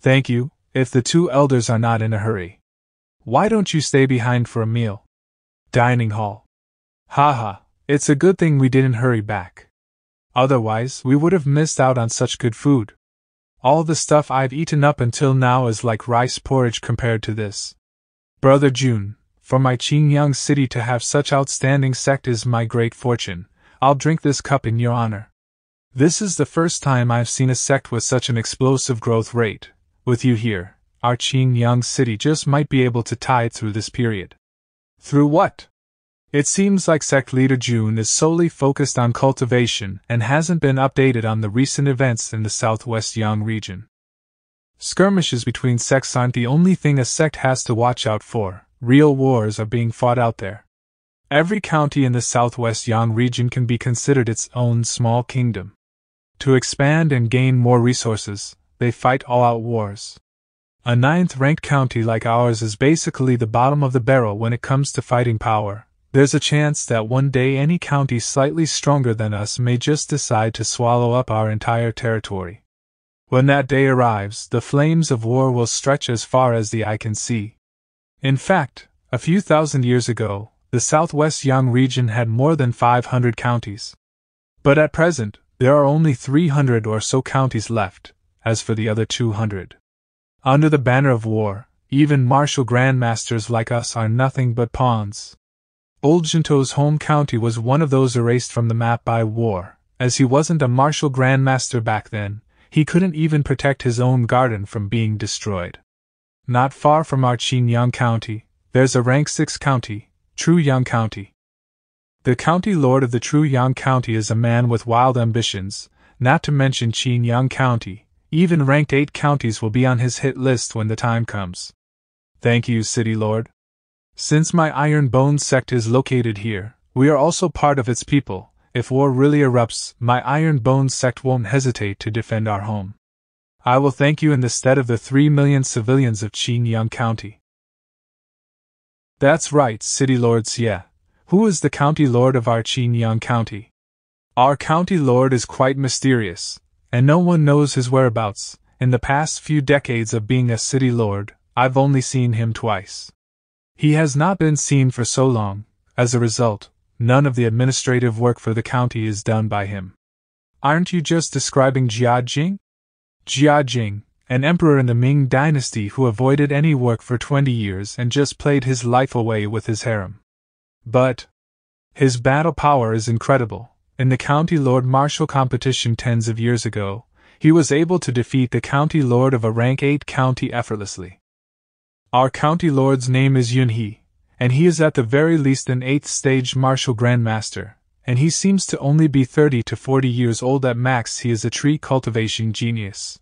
Thank you, if the two elders are not in a hurry. Why don't you stay behind for a meal? Dining hall. Ha ha, it's a good thing we didn't hurry back. Otherwise, we would have missed out on such good food. All the stuff I've eaten up until now is like rice porridge compared to this. Brother Jun, for my Qingyang city to have such outstanding sect is my great fortune. I'll drink this cup in your honor. This is the first time I've seen a sect with such an explosive growth rate. With you here, our Qingyang city just might be able to tide through this period. Through what? It seems like sect leader Jun is solely focused on cultivation and hasn't been updated on the recent events in the southwest Yang region. Skirmishes between sects aren't the only thing a sect has to watch out for, real wars are being fought out there. Every county in the southwest Yang region can be considered its own small kingdom. To expand and gain more resources, they fight all out wars. A ninth ranked county like ours is basically the bottom of the barrel when it comes to fighting power, there's a chance that one day any county slightly stronger than us may just decide to swallow up our entire territory. When that day arrives, the flames of war will stretch as far as the eye can see. In fact, a few thousand years ago, the southwest Yang region had more than 500 counties. But at present, there are only 300 or so counties left, as for the other 200. Under the banner of war, even martial grandmasters like us are nothing but pawns. Old Jinto's home county was one of those erased from the map by war, as he wasn't a martial grandmaster back then, he couldn't even protect his own garden from being destroyed. Not far from our Yang County, there's a rank 6 county, True Yang County. The county lord of the True Yang County is a man with wild ambitions, not to mention Qingyang County, even ranked 8 counties will be on his hit list when the time comes. Thank you, City Lord. Since my Iron Bone sect is located here, we are also part of its people. If war really erupts, my Iron Bone sect won't hesitate to defend our home. I will thank you in the stead of the three million civilians of Qingyang County. That's right, City Lord Xie. Who is the county lord of our Qingyang County? Our county lord is quite mysterious, and no one knows his whereabouts. In the past few decades of being a city lord, I've only seen him twice. He has not been seen for so long, as a result, none of the administrative work for the county is done by him. Aren't you just describing? Jia Jing, an emperor in the Ming dynasty who avoided any work for 20 years and just played his life away with his harem. But his battle power is incredible. In the county lord martial competition tens of years ago, he was able to defeat the county lord of a rank 8 county effortlessly. Our county lord's name is Yun He, and he is at the very least an eighth stage martial grandmaster, and he seems to only be 30 to 40 years old at max. He is a tree cultivation genius.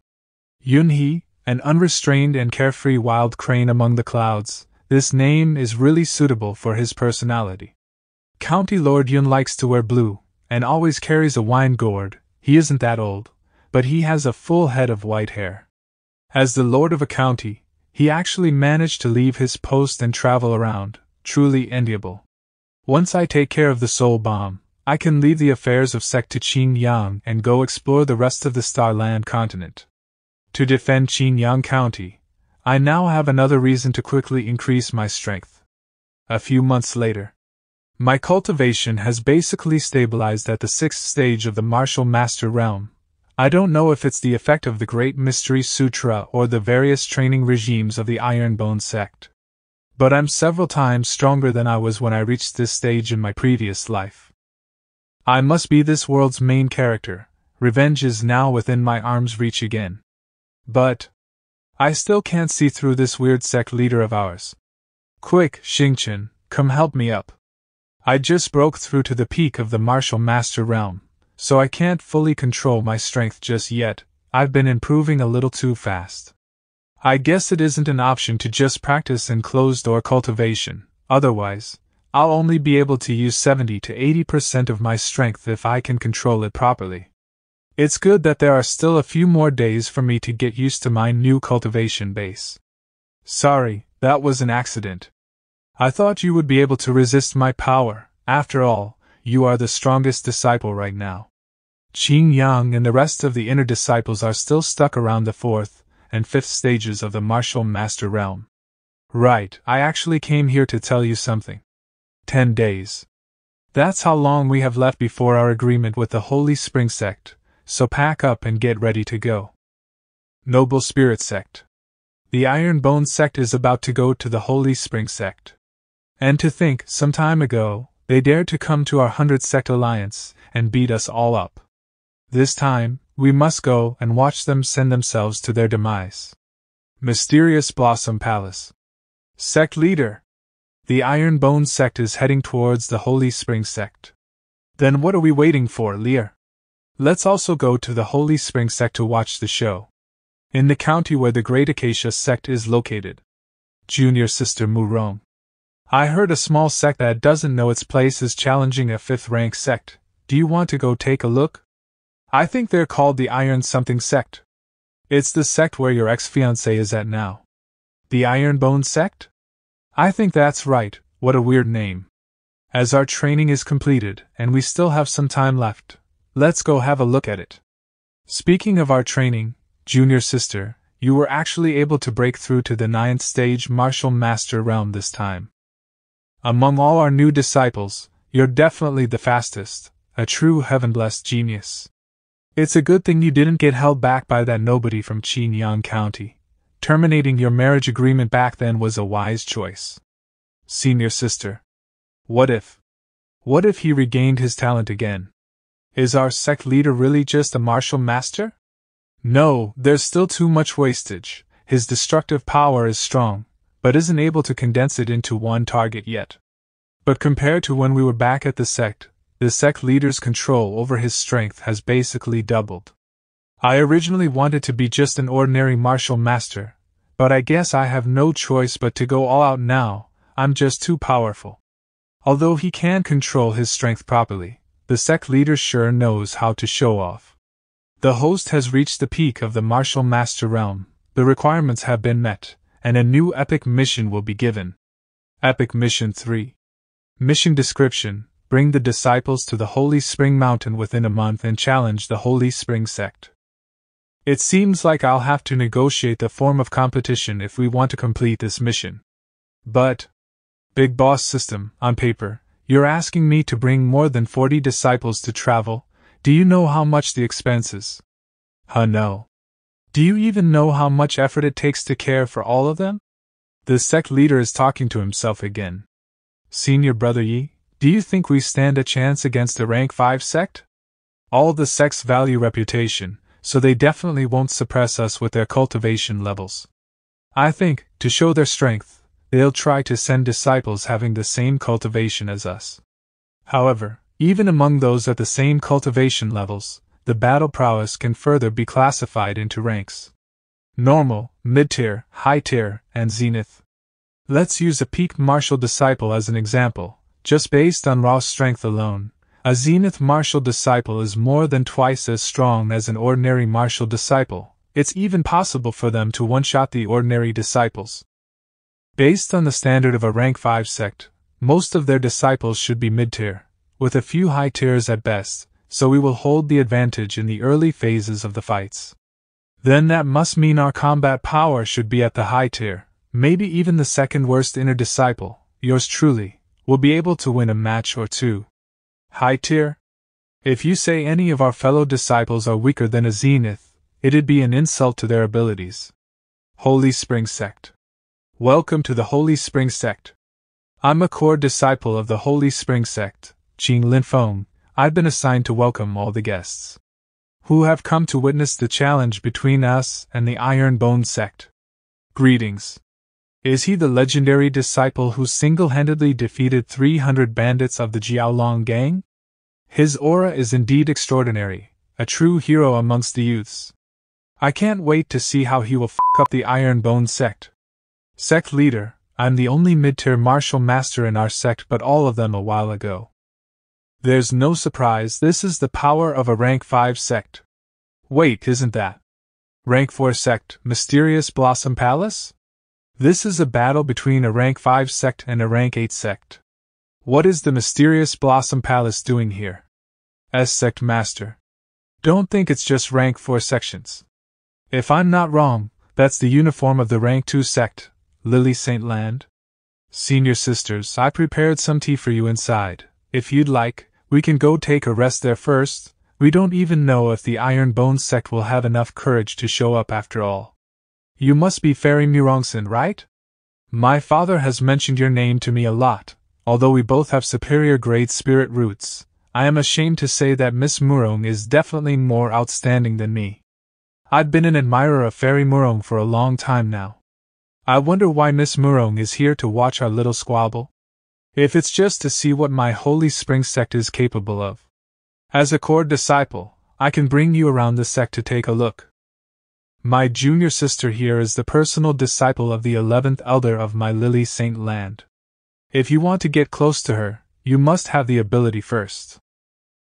Yun He, an unrestrained and carefree wild crane among the clouds, this name is really suitable for his personality. County Lord Yun likes to wear blue, and always carries a wine gourd. He isn't that old, but he has a full head of white hair. As the lord of a county, he actually managed to leave his post and travel around, truly enviable. Once I take care of the soul bomb, I can leave the affairs of Sect to Qingyang and go explore the rest of the Starfall continent. To defend Qingyang County, I now have another reason to quickly increase my strength. A few months later, my cultivation has basically stabilized at the sixth stage of the martial master realm, I don't know if it's the effect of the Great Mystery Sutra or the various training regimes of the Ironbone sect. But I'm several times stronger than I was when I reached this stage in my previous life. I must be this world's main character, Revenge is now within my arm's reach again. But. I still can't see through this weird sect leader of ours. Quick, Xingchen, come help me up. I just broke through to the peak of the martial master realm, so I can't fully control my strength just yet. I've been improving a little too fast. I guess it isn't an option to just practice in closed door cultivation, otherwise, I'll only be able to use 70 to 80% of my strength if I can control it properly. It's good that there are still a few more days for me to get used to my new cultivation base. Sorry, that was an accident. I thought you would be able to resist my power, after all, you are the strongest disciple right now. Qin Yang and the rest of the inner disciples are still stuck around the fourth and fifth stages of the martial master realm. Right, I actually came here to tell you something. Ten days. That's how long we have left before our agreement with the Holy Spring sect, so pack up and get ready to go. Noble Spirit Sect. The Iron Bone Sect is about to go to the Holy Spring Sect. And to think, some time ago, they dared to come to our Hundred Sect Alliance and beat us all up. This time, we must go and watch them send themselves to their demise. Mysterious Blossom Palace. Sect Leader. The Iron Bone Sect is heading towards the Holy Spring Sect. Then what are we waiting for, Lear? Let's also go to the Holy Spring sect to watch the show. In the county where the Great Acacia sect is located. Junior Sister Murong. I heard a small sect that doesn't know its place is challenging a fifth rank sect. Do you want to go take a look? I think they're called the Iron Something Sect. It's the sect where your ex fiancé is at now. The Iron Bone Sect? I think that's right, what a weird name. As our training is completed, and we still have some time left, Let's go have a look at it. Speaking of our training, junior sister, you were actually able to break through to the ninth stage martial master realm this time. Among all our new disciples, you're definitely the fastest, a true heaven blessed genius. It's a good thing you didn't get held back by that nobody from Qingyang County. Terminating your marriage agreement back then was a wise choice. Senior sister. What if? What if he regained his talent again? Is our sect leader really just a martial master? No, there's still too much wastage. His destructive power is strong, but isn't able to condense it into one target yet. But compared to when we were back at the sect, the sect leader's control over his strength has basically doubled. I originally wanted to be just an ordinary martial master, but I guess I have no choice but to go all out now, I'm just too powerful. Although he can control his strength properly, the sect leader sure knows how to show off. The host has reached the peak of the martial master realm, the requirements have been met, and a new epic mission will be given. Epic Mission 3 Mission Description Bring the disciples to the Holy Spring Mountain within a month and challenge the Holy Spring sect. It seems like I'll have to negotiate the form of competition if we want to complete this mission. But, Big Boss System, on paper, you're asking me to bring more than 40 disciples to travel. Do you know how much the expense is? Huh, no. Do you even know how much effort it takes to care for all of them? The sect leader is talking to himself again. Senior Brother Yi, do you think we stand a chance against the rank 5 sect? All the sects value reputation, so they definitely won't suppress us with their cultivation levels. I think, to show their strength, they'll try to send disciples having the same cultivation as us. However, even among those at the same cultivation levels, the battle prowess can further be classified into ranks normal, mid tier, high tier, and zenith. Let's use a peak martial disciple as an example, just based on raw strength alone. A zenith martial disciple is more than twice as strong as an ordinary martial disciple. It's even possible for them to one shot the ordinary disciples. Based on the standard of a rank 5 sect, most of their disciples should be mid tier, with a few high tiers at best, so we will hold the advantage in the early phases of the fights. Then that must mean our combat power should be at the high tier, maybe even the second worst inner disciple, yours truly, will be able to win a match or two. High tier? If you say any of our fellow disciples are weaker than a zenith, it'd be an insult to their abilities. Holy Spring Sect. Welcome to the Holy Spring Sect. I'm a core disciple of the Holy Spring Sect, Qing Linfeng. I've been assigned to welcome all the guests. who have come to witness the challenge between us and the Iron Bone sect. Greetings. Is he the legendary disciple who single handedly defeated 300 bandits of the Jiaolong gang? His aura is indeed extraordinary, a true hero amongst the youths. I can't wait to see how he will f up the Iron Bone sect. Sect leader, I'm the only mid tier martial master in our sect, but all of them a while ago. There's no surprise, this is the power of a rank 5 sect. Wait, isn't that? Rank 4 sect, Mysterious Blossom Palace? This is a battle between a rank 5 sect and a rank 8 sect. What is the Mysterious Blossom Palace doing here? S sect master. Don't think it's just rank 4 sections. If I'm not wrong, that's the uniform of the rank 2 sect, Lily Saint Land. Senior sisters, I prepared some tea for you inside. If you'd like, we can go take a rest there first. We don't even know if the Iron Bone sect will have enough courage to show up after all. You must be Fairy Murongson, right? My father has mentioned your name to me a lot, although we both have superior grade spirit roots. I am ashamed to say that Miss Murong is definitely more outstanding than me. I've been an admirer of Fairy Murong for a long time now. I wonder why Miss Murong is here to watch our little squabble? If it's just to see what my Holy Spring sect is capable of. As a core disciple, I can bring you around the sect to take a look. My junior sister here is the personal disciple of the eleventh elder of my Lily Saint Land. If you want to get close to her, you must have the ability first.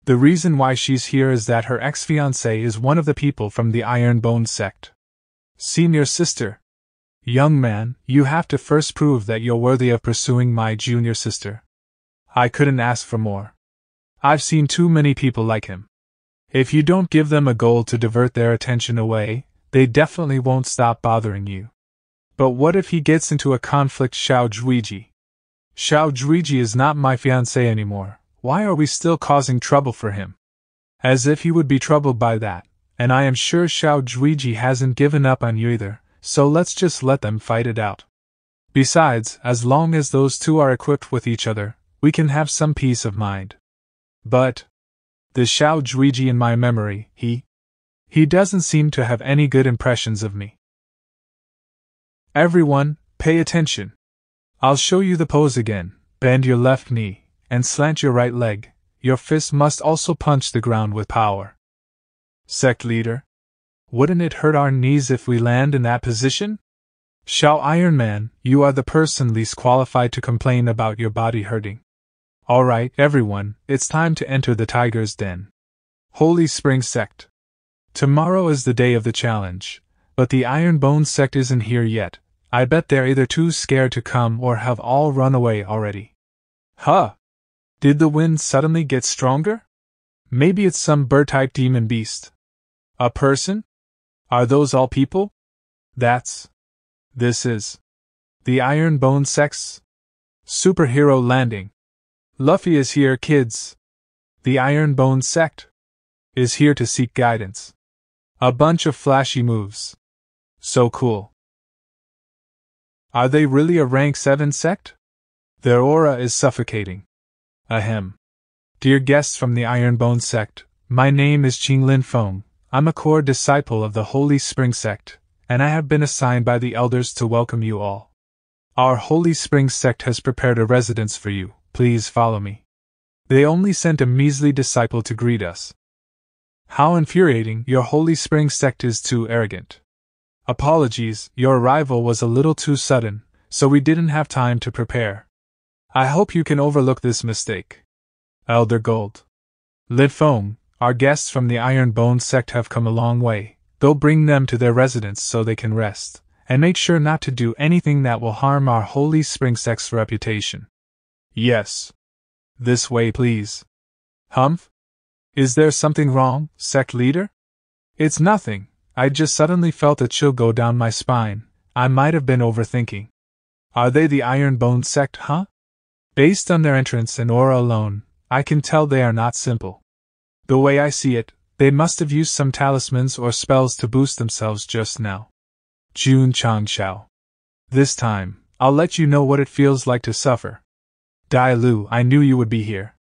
The reason why she's here is that her ex fiancé is one of the people from the Iron Bone sect. Senior sister. Young man, you have to first prove that you're worthy of pursuing my junior sister. I couldn't ask for more. I've seen too many people like him. If you don't give them a goal to divert their attention away, they definitely won't stop bothering you. But what if he gets into a conflict Xiao Juiji? Xiao Juiji is not my fiancé anymore. Why are we still causing trouble for him? As if he would be troubled by that, and I am sure Xiao Juiji hasn't given up on you either, so let's just let them fight it out. Besides, as long as those two are equipped with each other, we can have some peace of mind. But. The Xiao Juiji in my memory, he. He doesn't seem to have any good impressions of me. Everyone, pay attention. I'll show you the pose again. Bend your left knee, and slant your right leg, your fist must also punch the ground with power. Sect leader, wouldn't it hurt our knees if we land in that position? Shao Iron Man, you are the person least qualified to complain about your body hurting. Alright, everyone, it's time to enter the Tiger's Den. Holy Spring Sect. Tomorrow is the day of the challenge, but the Iron Bone Sect isn't here yet. I bet they're either too scared to come or have all run away already. Huh! Did the wind suddenly get stronger? Maybe it's some bird type demon beast. A person? Are those all people? That's. This is. The Iron Bone Sect? Superhero Landing. Luffy is here, kids. The Iron Bone Sect is here to seek guidance. A bunch of flashy moves. So cool. Are they really a rank 7 sect? Their aura is suffocating. Ahem. Dear guests from the Iron Bone sect, my name is Qing Lin Feng. I'm a core disciple of the Holy Spring sect, and I have been assigned by the elders to welcome you all. Our Holy Spring sect has prepared a residence for you, please follow me. They only sent a measly disciple to greet us. How infuriating, your Holy Spring sect is too arrogant. Apologies, your arrival was a little too sudden, so we didn't have time to prepare. I hope you can overlook this mistake. Elder Gold. Lit Foam, our guests from the Iron Bone sect have come a long way. They'll bring them to their residence so they can rest, and make sure not to do anything that will harm our Holy Spring sect's reputation. Yes. This way, please. Humph? Is there something wrong, sect leader? It's nothing. I just suddenly felt a chill go down my spine. I might have been overthinking. Are they the Iron Bone sect, huh? Based on their entrance and aura alone, I can tell they are not simple. The way I see it, they must have used some talismans or spells to boost themselves just now. Jun ChangXiao. This time, I'll let you know what it feels like to suffer. Dai Lu, I knew you would be here.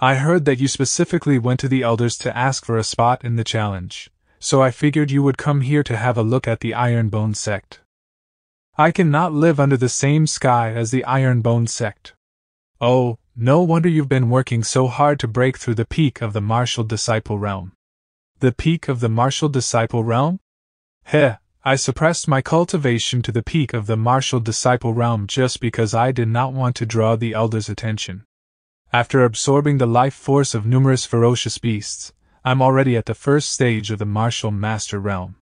I heard that you specifically went to the elders to ask for a spot in the challenge, so I figured you would come here to have a look at the Ironbone sect. I cannot live under the same sky as the Ironbone sect. Oh, no wonder you've been working so hard to break through the peak of the martial disciple realm. The peak of the martial disciple realm? Heh, I suppressed my cultivation to the peak of the martial disciple realm just because I did not want to draw the elders' attention. After absorbing the life force of numerous ferocious beasts, I'm already at the first stage of the martial master realm.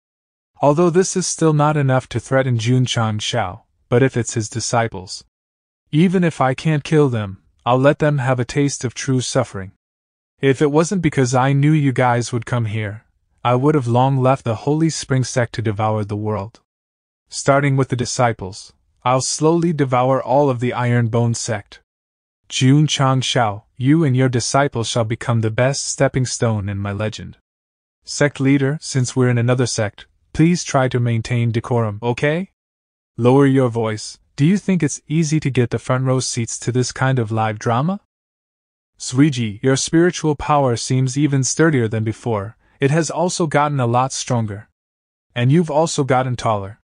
Although this is still not enough to threaten Jun ChangXiao, but if it's his disciples. Even if I can't kill them, I'll let them have a taste of true suffering. If it wasn't because I knew you guys would come here, I would have long left the Holy Spring sect to devour the world. Starting with the disciples, I'll slowly devour all of the Iron Bone sect. Jun ChangXiao, you and your disciples shall become the best stepping stone in my legend. Sect leader, since we're in another sect, please try to maintain decorum, okay? Lower your voice. Do you think it's easy to get the front row seats to this kind of live drama? Suiji, your spiritual power seems even sturdier than before, it has also gotten a lot stronger. And you've also gotten taller.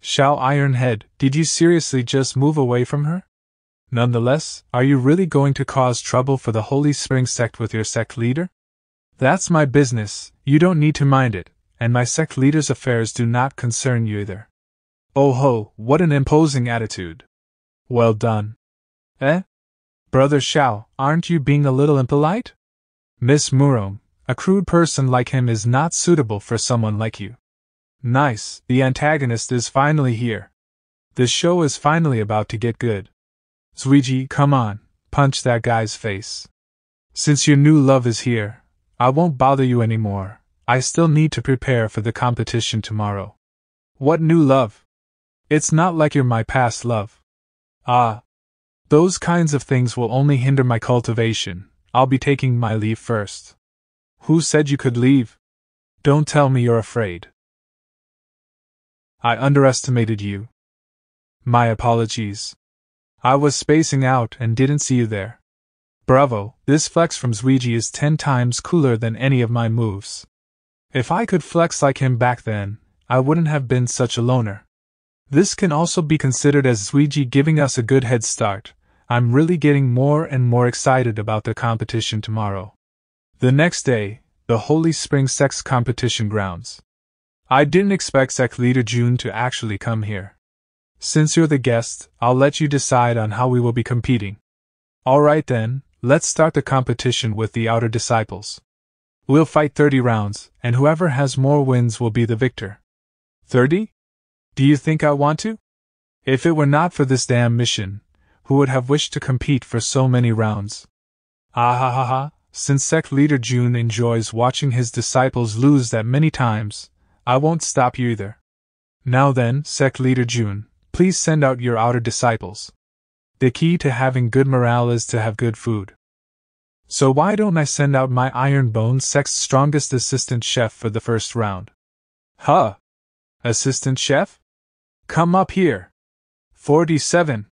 Shao Ironhead, did you seriously just move away from her? Nonetheless, are you really going to cause trouble for the Holy Spring sect with your sect leader? That's my business, you don't need to mind it, and my sect leader's affairs do not concern you either. Oh ho, what an imposing attitude! Well done. Eh? Brother Shao, aren't you being a little impolite? Miss Murong, a crude person like him is not suitable for someone like you. Nice, the antagonist is finally here. The show is finally about to get good. Zuiji, come on, punch that guy's face. Since your new love is here, I won't bother you anymore. I still need to prepare for the competition tomorrow. What new love? It's not like you're my past love. Ah, those kinds of things will only hinder my cultivation. I'll be taking my leave first. Who said you could leave? Don't tell me you're afraid. I underestimated you. My apologies. I was spacing out and didn't see you there. Bravo, this flex from Zuiji is ten times cooler than any of my moves. If I could flex like him back then, I wouldn't have been such a loner. This can also be considered as Zuiji giving us a good head start, I'm really getting more and more excited about the competition tomorrow. The next day, the Holy Spring Sect Competition grounds. I didn't expect Sect Leader Jun to actually come here. Since you're the guest, I'll let you decide on how we will be competing. Alright then, let's start the competition with the Outer Disciples. We'll fight 30 rounds, and whoever has more wins will be the victor. 30? Do you think I want to? If it were not for this damn mission, who would have wished to compete for so many rounds. Ah ha ha ha, since sect leader Jun enjoys watching his disciples lose that many times, I won't stop you either. Now then, sect leader Jun, please send out your outer disciples. The key to having good morale is to have good food. So why don't I send out my iron bone sect's strongest assistant chef for the first round? Huh? Assistant chef? Come up here. 47.